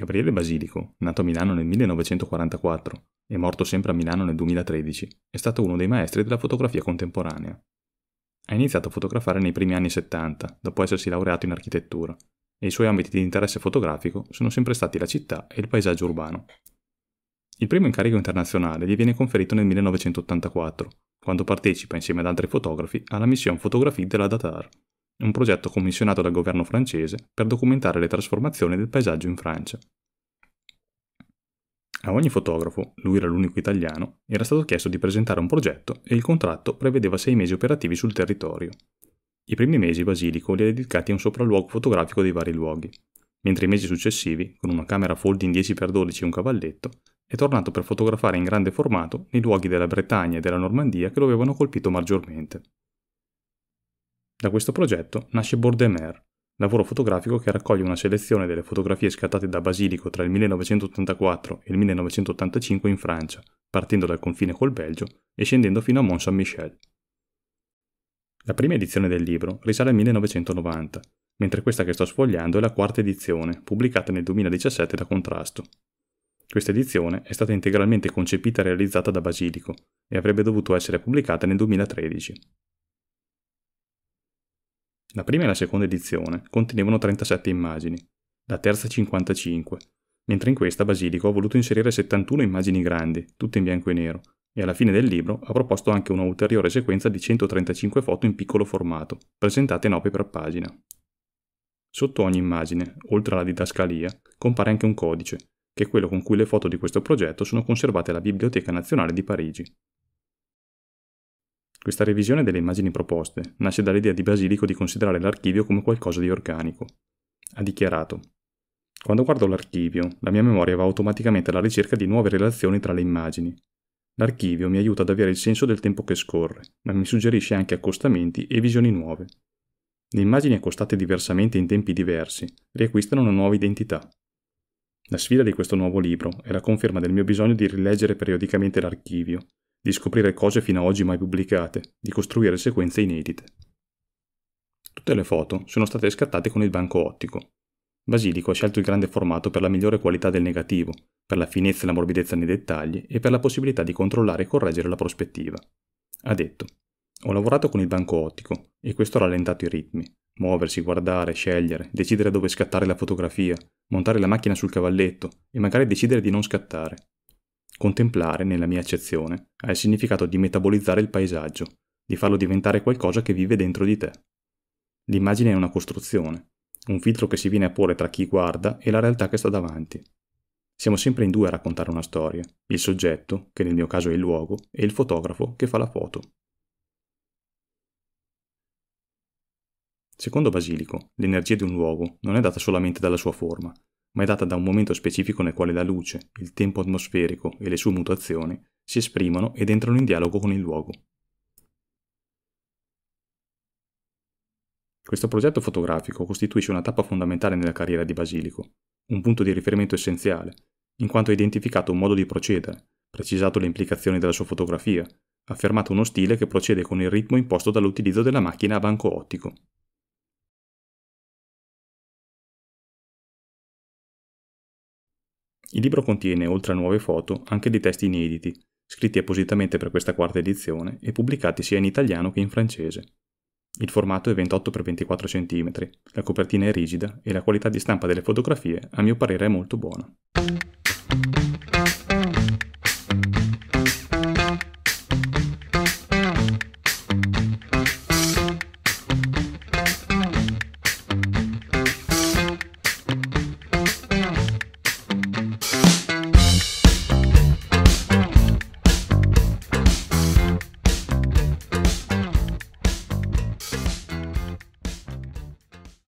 Gabriele Basilico, nato a Milano nel 1944 e morto sempre a Milano nel 2013, è stato uno dei maestri della fotografia contemporanea. Ha iniziato a fotografare nei primi anni 70, dopo essersi laureato in architettura, e i suoi ambiti di interesse fotografico sono sempre stati la città e il paesaggio urbano. Il primo incarico internazionale gli viene conferito nel 1984, quando partecipa insieme ad altri fotografi alla missione Photographie de la Datar, un progetto commissionato dal governo francese per documentare le trasformazioni del paesaggio in Francia. A ogni fotografo, lui era l'unico italiano, era stato chiesto di presentare un progetto e il contratto prevedeva sei mesi operativi sul territorio. I primi mesi Basilico li ha dedicati a un sopralluogo fotografico dei vari luoghi, mentre i mesi successivi, con una camera folding 10x12 e un cavalletto, è tornato per fotografare in grande formato nei luoghi della Bretagna e della Normandia che lo avevano colpito maggiormente. Da questo progetto nasce Bordemer, lavoro fotografico che raccoglie una selezione delle fotografie scattate da Basilico tra il 1984 e il 1985 in Francia, partendo dal confine col Belgio e scendendo fino a Mont Saint-Michel. La prima edizione del libro risale al 1990, mentre questa che sto sfogliando è la quarta edizione, pubblicata nel 2017 da Contrasto. Questa edizione è stata integralmente concepita e realizzata da Basilico e avrebbe dovuto essere pubblicata nel 2013. La prima e la seconda edizione contenevano 37 immagini, la terza 55, mentre in questa Basilico ha voluto inserire 71 immagini grandi, tutte in bianco e nero, e alla fine del libro ha proposto anche una ulteriore sequenza di 135 foto in piccolo formato, presentate 9 per pagina. Sotto ogni immagine, oltre alla didascalia, compare anche un codice, che è quello con cui le foto di questo progetto sono conservate alla Biblioteca Nazionale di Parigi. Questa revisione delle immagini proposte nasce dall'idea di Basilico di considerare l'archivio come qualcosa di organico. Ha dichiarato Quando guardo l'archivio, la mia memoria va automaticamente alla ricerca di nuove relazioni tra le immagini. L'archivio mi aiuta ad avere il senso del tempo che scorre, ma mi suggerisce anche accostamenti e visioni nuove. Le immagini accostate diversamente in tempi diversi riacquistano una nuova identità. La sfida di questo nuovo libro è la conferma del mio bisogno di rileggere periodicamente l'archivio di scoprire cose fino ad oggi mai pubblicate, di costruire sequenze inedite. Tutte le foto sono state scattate con il banco ottico. Basilico ha scelto il grande formato per la migliore qualità del negativo, per la finezza e la morbidezza nei dettagli e per la possibilità di controllare e correggere la prospettiva. Ha detto: Ho lavorato con il banco ottico e questo ha rallentato i ritmi. Muoversi, guardare, scegliere, decidere dove scattare la fotografia, montare la macchina sul cavalletto e magari decidere di non scattare. Contemplare, nella mia accezione, ha il significato di metabolizzare il paesaggio, di farlo diventare qualcosa che vive dentro di te. L'immagine è una costruzione, un filtro che si viene a porre tra chi guarda e la realtà che sta davanti. Siamo sempre in due a raccontare una storia, il soggetto, che nel mio caso è il luogo, e il fotografo che fa la foto. Secondo Basilico, l'energia di un luogo non è data solamente dalla sua forma, ma è data da un momento specifico nel quale la luce, il tempo atmosferico e le sue mutazioni si esprimono ed entrano in dialogo con il luogo. Questo progetto fotografico costituisce una tappa fondamentale nella carriera di Basilico, un punto di riferimento essenziale, in quanto ha identificato un modo di procedere, precisato le implicazioni della sua fotografia, affermato uno stile che procede con il ritmo imposto dall'utilizzo della macchina a banco ottico. Il libro contiene, oltre a nuove foto, anche dei testi inediti, scritti appositamente per questa quarta edizione e pubblicati sia in italiano che in francese. Il formato è 28x24 cm, la copertina è rigida e la qualità di stampa delle fotografie, a mio parere, è molto buona.